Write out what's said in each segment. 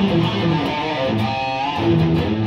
Thank you.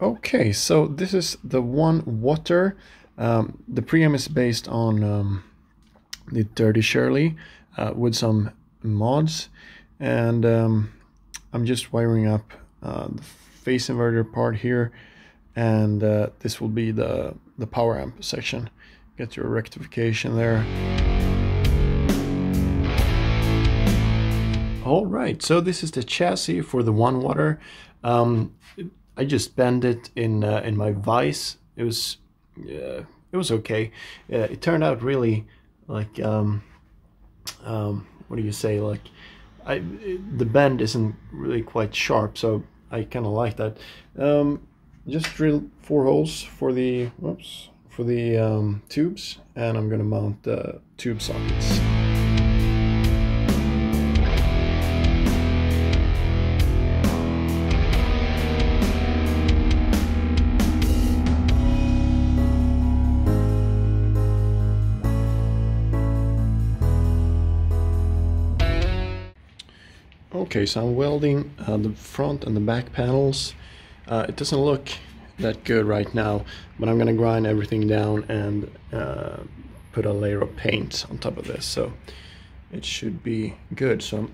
Okay, so this is the one water. Um, the preamp is based on um, the Dirty Shirley uh, with some mods, and um, I'm just wiring up uh, the phase inverter part here, and uh, this will be the the power amp section. Get your rectification there. All right, so this is the chassis for the one water. Um, I just bent it in uh, in my vise. It was uh, it was okay. Uh, it turned out really like um, um, what do you say like I the bend isn't really quite sharp, so I kind of like that. Um, just drill four holes for the whoops for the um, tubes, and I'm gonna mount the tube sockets. Okay, so I'm welding uh, the front and the back panels. Uh, it doesn't look that good right now, but I'm gonna grind everything down and uh, put a layer of paint on top of this, so it should be good. So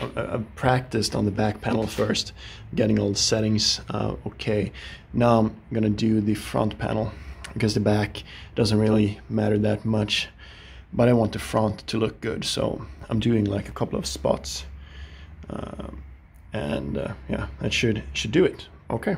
I'm, I've practiced on the back panel first, getting all the settings uh, okay. Now I'm gonna do the front panel because the back doesn't really matter that much, but I want the front to look good, so I'm doing like a couple of spots. Um, and uh, yeah, that should should do it. Okay.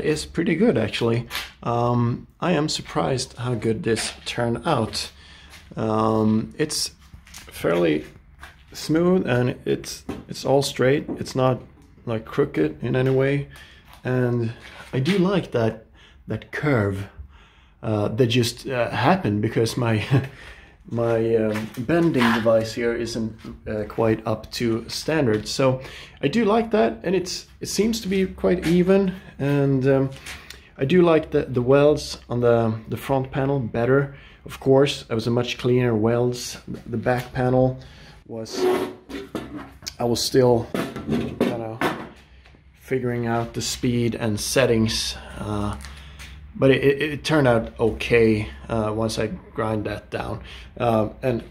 That is pretty good actually. Um, I am surprised how good this turned out. Um, it's fairly smooth and it's it's all straight. It's not like crooked in any way, and I do like that that curve uh, that just uh, happened because my my um, bending device here isn't uh, quite up to standard. So I do like that, and it's it seems to be quite even, and um, I do like the the welds on the the front panel better. Of course, it was a much cleaner welds. The back panel was I was still kind of figuring out the speed and settings. Uh, but it, it, it, turned out okay uh, once I grind that down. Um, and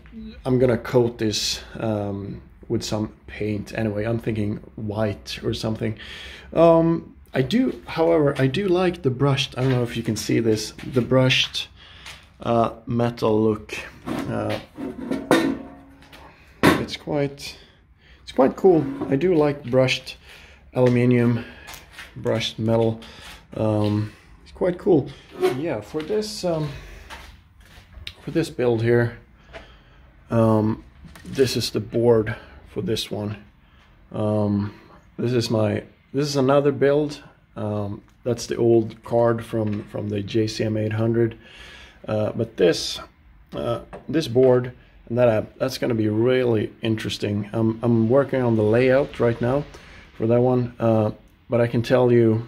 I'm gonna coat this um, with some paint anyway. I'm thinking white or something. Um, I do, however, I do like the brushed, I don't know if you can see this, the brushed uh, metal look. Uh, it's quite, it's quite cool. I do like brushed aluminium, brushed metal. Um, quite cool. Yeah, for this um, for this build here, um, this is the board for this one. Um, this is my this is another build. Um, that's the old card from from the JCM 800. Uh, but this uh, this board and that app, that's going to be really interesting. I'm I'm working on the layout right now for that one, uh, but I can tell you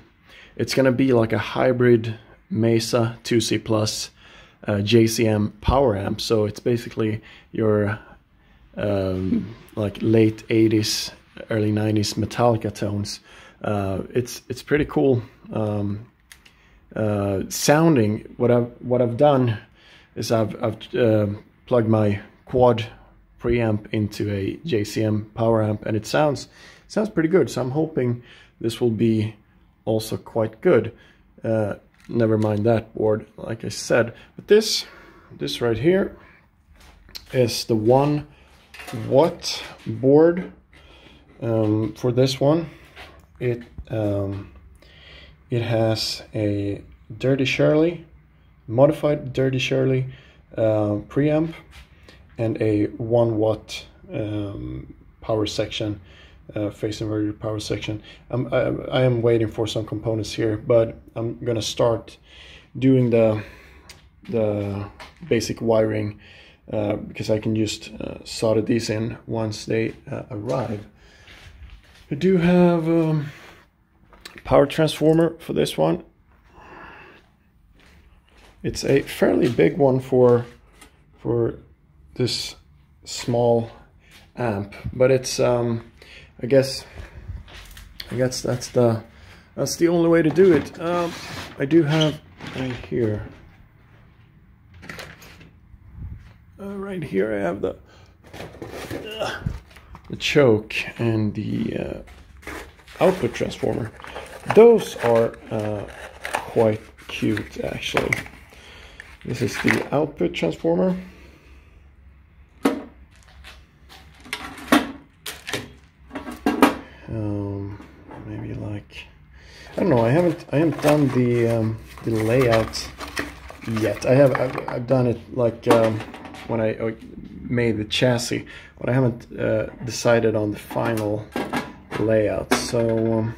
it's going to be like a hybrid Mesa 2C Plus uh, JCM power amp. So it's basically your um, like late 80s, early 90s Metallica tones. Uh, it's it's pretty cool um, uh, sounding. What I've what I've done is I've I've uh, plugged my quad preamp into a JCM power amp, and it sounds sounds pretty good. So I'm hoping this will be also quite good. Uh, never mind that board, like I said. But this, this right here, is the one watt board um, for this one. It um, it has a Dirty Shirley, modified Dirty Shirley uh, preamp, and a one watt um, power section uh, phase power section. I'm, I, I, am waiting for some components here, but I'm gonna start doing the the basic wiring uh, because I can just uh, solder these in once they uh, arrive. I do have um, power transformer for this one. It's a fairly big one for for this small amp, but it's um, I guess I guess that's the that's the only way to do it. Um, I do have right here. Uh, right here I have the uh, the choke and the uh, output transformer. Those are uh, quite cute actually. This is the output transformer. I don't know. I haven't I haven't done the um, the layout yet. I have I've, I've done it like um, when I uh, made the chassis, but I haven't uh, decided on the final layout. So um,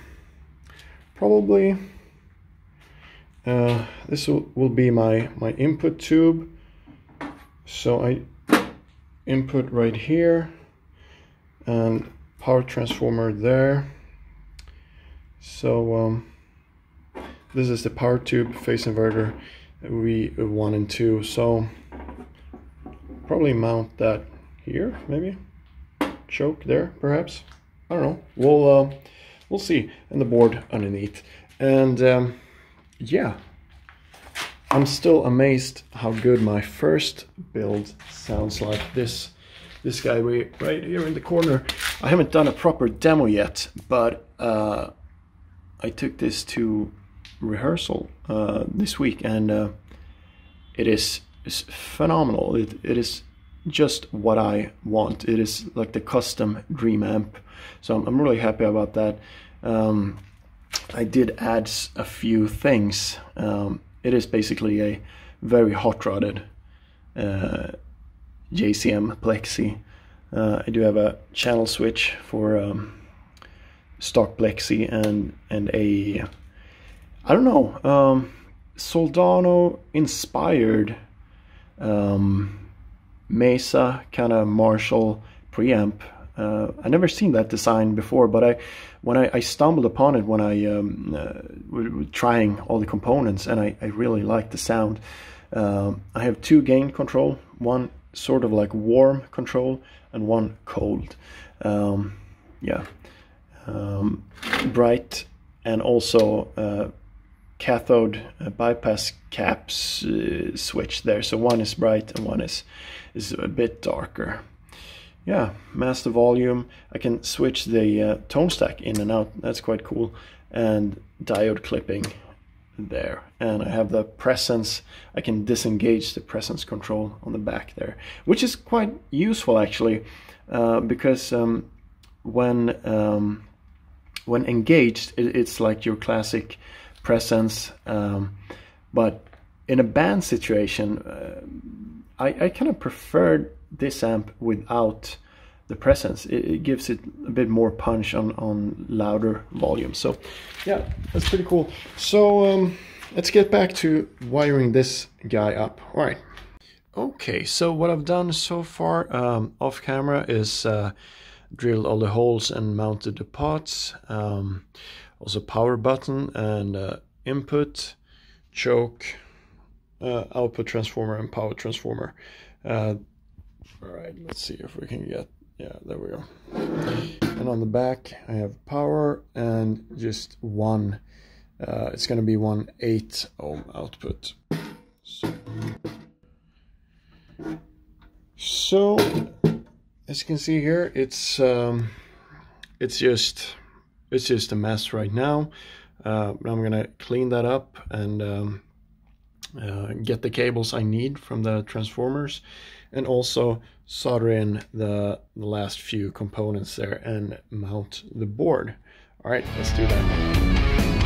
probably uh, this will, will be my my input tube. So I input right here and power transformer there. So um, this is the power tube phase inverter we one and two. So probably mount that here, maybe choke there, perhaps. I don't know. We'll uh, we'll see. And the board underneath. And um, yeah, I'm still amazed how good my first build sounds like. This this guy right here in the corner. I haven't done a proper demo yet, but uh, I took this to rehearsal uh, this week, and uh, it is, phenomenal. It, it is just what I want. It is like the custom dream amp, so I'm, I'm really happy about that. Um, I did add a few things. Um, it is basically a very hot rodded uh, JCM Plexi. Uh, I do have a channel switch for um, stock Plexi and and a I don't know, um, Soldano inspired um, Mesa kind of Marshall preamp. Uh, I never seen that design before, but I when I, I stumbled upon it when I um, uh, trying all the components, and I, I really like the sound. Um, I have two gain control, one sort of like warm control and one cold. Um, yeah, um, bright and also uh, cathode uh, bypass caps uh, switch there. So one is bright and one is is a bit darker. Yeah, master volume. I can switch the uh, tone stack in and out. That's quite cool. And diode clipping there. And I have the presence. I can disengage the presence control on the back there, which is quite useful actually, uh, because um, when um, when engaged, it, it's like your classic presence. Um, but in a band situation, uh, I, I kind of preferred this amp without the presence. It, it, gives it a bit more punch on, on louder volume. So yeah, that's pretty cool. So um, let's get back to wiring this guy up. All right. Okay, so what I've done so far um, off camera is uh, drilled all the holes and mounted the pots. Um, also power button and uh, input, choke, uh, output transformer and power transformer. Uh, all right, let's see if we can get, yeah, there we go. And on the back, I have power and just one, uh, it's going to be one 8 ohm output. So, so as you can see here, it's um, it's just it's just a mess right now. Uh, I'm gonna clean that up and um, uh, get the cables I need from the transformers and also solder in the, the last few components there and mount the board. All right, let's do that.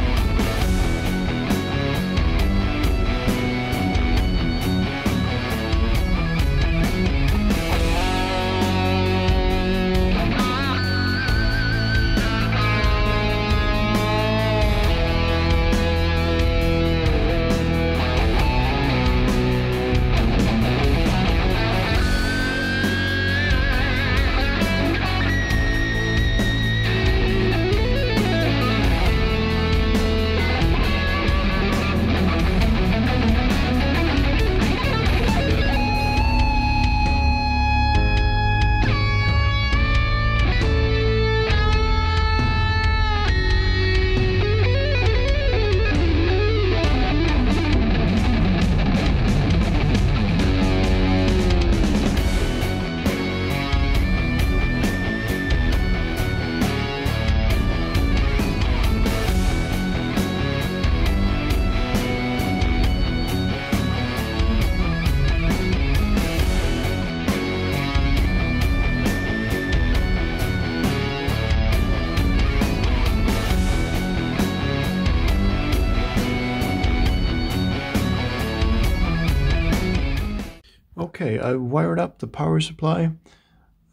Okay, I wired up the power supply.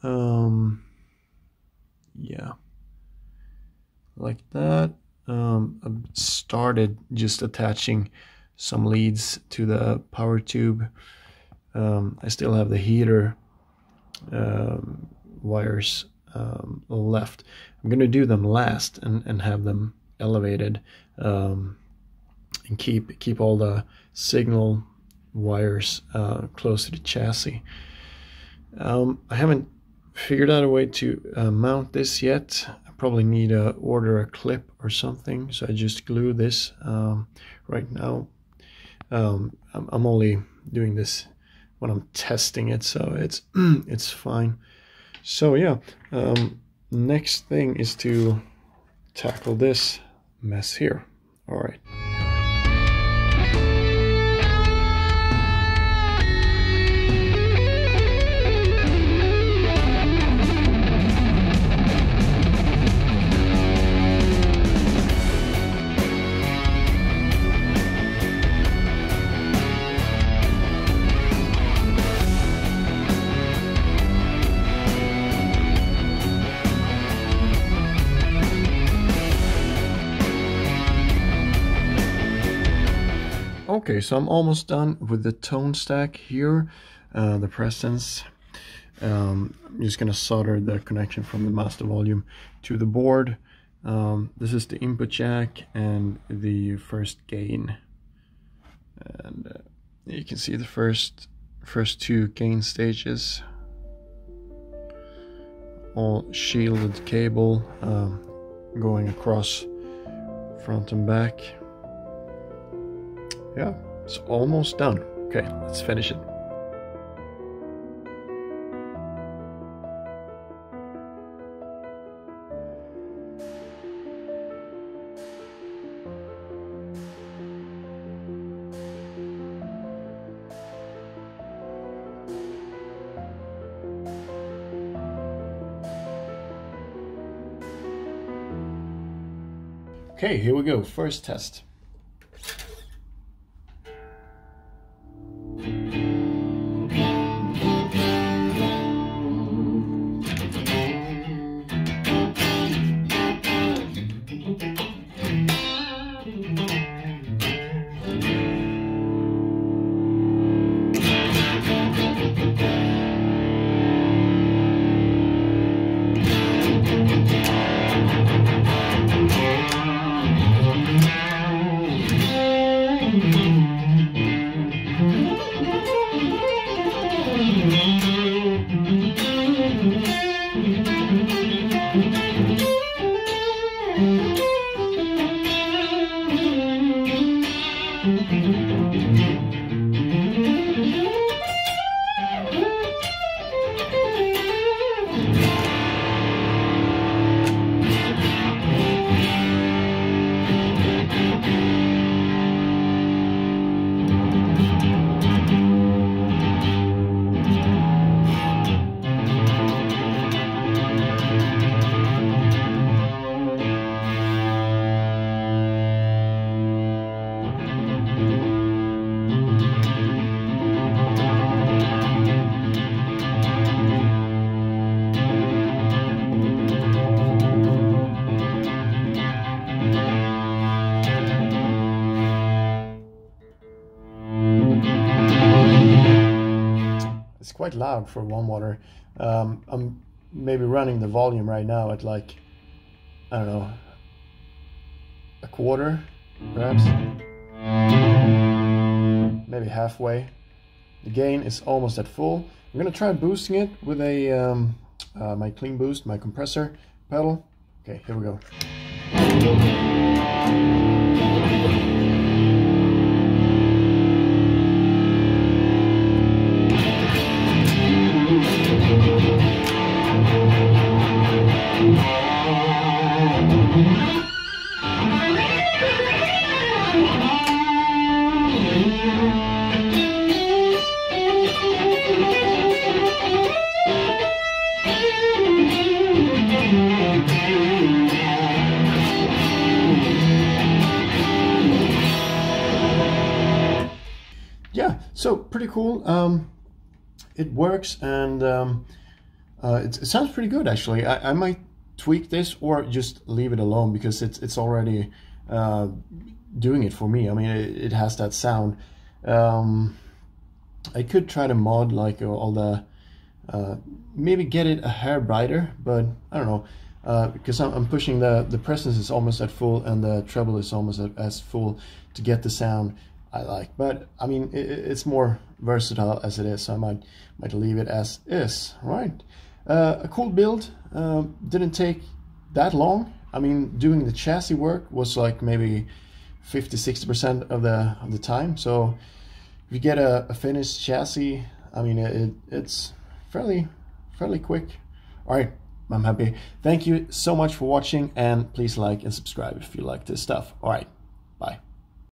Um, yeah, like that. Um, I started just attaching some leads to the power tube. Um, I still have the heater um, wires um, left. I'm going to do them last and, and have them elevated um, and keep keep all the signal wires uh, close to the chassis. Um, I haven't figured out a way to uh, mount this yet. I probably need to order a clip or something. So I just glue this um, right now. Um, I'm, I'm, only doing this when I'm testing it, so it's it's fine. So yeah, um, next thing is to tackle this mess here. All right. Okay, so I'm almost done with the tone stack here. uh, the presence. Um, I'm just gonna solder the connection from the master volume to the board. Um, this is the input jack and the first gain. And uh, you can see the first first two gain stages. All shielded cable um, going across front and back. Yeah, it's almost done. Okay, let's finish it. Okay, here we go. First test. Quite for one water. Um, I'm maybe running the volume right now at like, I don't know, a quarter, perhaps. Maybe halfway. The gain is almost at full. I'm gonna try boosting it with a um, uh, my clean boost, my compressor pedal. Okay, here we go. Pretty cool. Um, it works and um, uh, it, it, sounds pretty good actually. I, I, might tweak this or just leave it alone because it's it's already uh, doing it for me. I mean, it, it has that sound. Um, I could try to mod like all the uh, maybe get it a hair brighter, but I don't know uh, because I'm, I'm, pushing the the presence is almost at full and the treble is almost at, as full to get the sound I like. But I mean, it, it's more versatile as it is, so I might might leave it as is. Right, uh, a cool build. Uh, didn't take that long. I mean, doing the chassis work was like maybe 50 60 percent of the of the time. So if you get a, a finished chassis, I mean, it, it's fairly fairly quick. All right. I'm happy. Thank you so much for watching and please like and subscribe if you like this stuff. All right.